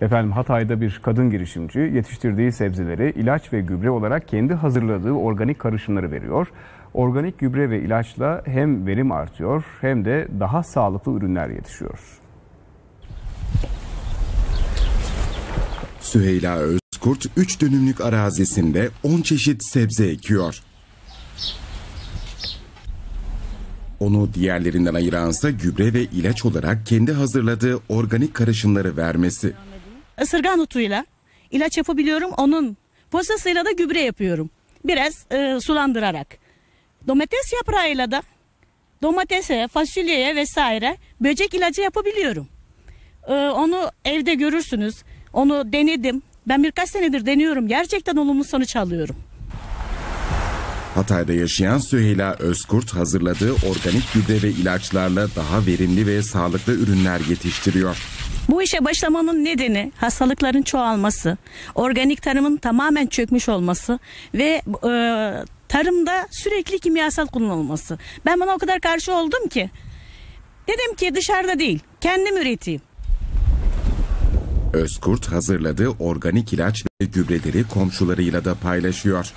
Efendim Hatay'da bir kadın girişimci yetiştirdiği sebzeleri ilaç ve gübre olarak kendi hazırladığı organik karışımları veriyor. Organik gübre ve ilaçla hem verim artıyor hem de daha sağlıklı ürünler yetişiyor. Süheyla Özkurt 3 dönümlük arazisinde 10 çeşit sebze ekiyor. Onu diğerlerinden ayıransa gübre ve ilaç olarak kendi hazırladığı organik karışımları vermesi. Isırgan otuyla ilaç yapabiliyorum. Onun posasıyla da gübre yapıyorum. Biraz e, sulandırarak. Domates yaprağıyla da domatese, fasulyeye vesaire böcek ilacı yapabiliyorum. E, onu evde görürsünüz. Onu denedim. Ben birkaç senedir deniyorum. Gerçekten olumlu sonuç alıyorum. Hatay'da yaşayan Süheyla Özkurt hazırladığı organik gübre ve ilaçlarla daha verimli ve sağlıklı ürünler yetiştiriyor. Bu işe başlamanın nedeni hastalıkların çoğalması, organik tarımın tamamen çökmüş olması ve e, tarımda sürekli kimyasal kullanılması. Ben buna o kadar karşı oldum ki dedim ki dışarıda değil kendim üreteyim. Özkurt hazırladığı organik ilaç ve gübreleri komşularıyla da paylaşıyor.